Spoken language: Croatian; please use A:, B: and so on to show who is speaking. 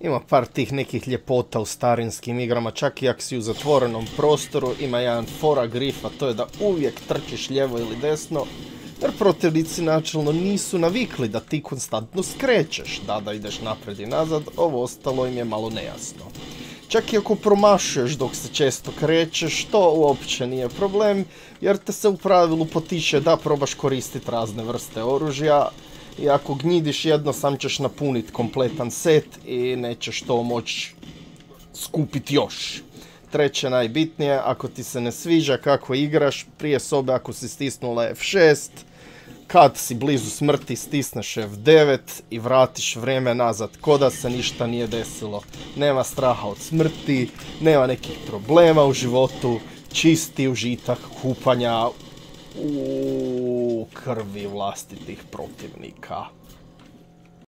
A: ima par tih nekih ljepota u starinskim igrama, čak i ako si u zatvorenom prostoru, ima jedan fora grif, a to je da uvijek trčiš lijevo ili desno, jer protivnici načelno nisu navikli da ti konstantno skrećeš, da da ideš naprijed i nazad, ovo ostalo im je malo nejasno. Čak i ako promašuješ dok se često krećeš, to uopće nije problem, jer te se u pravilu potiče da probaš koristiti razne vrste oružja, i ako gnjidiš jedno, sam ćeš napuniti kompletan set i nećeš to moći skupiti još. Treće najbitnije, ako ti se ne sviđa kako igraš, prije sobe ako si stisnula F6, kad si blizu smrti stisneš F9 i vratiš vrijeme nazad, ko da se ništa nije desilo. Nema straha od smrti, nema nekih problema u životu, čisti užitak kupanja u krvi vlastitih protivnika.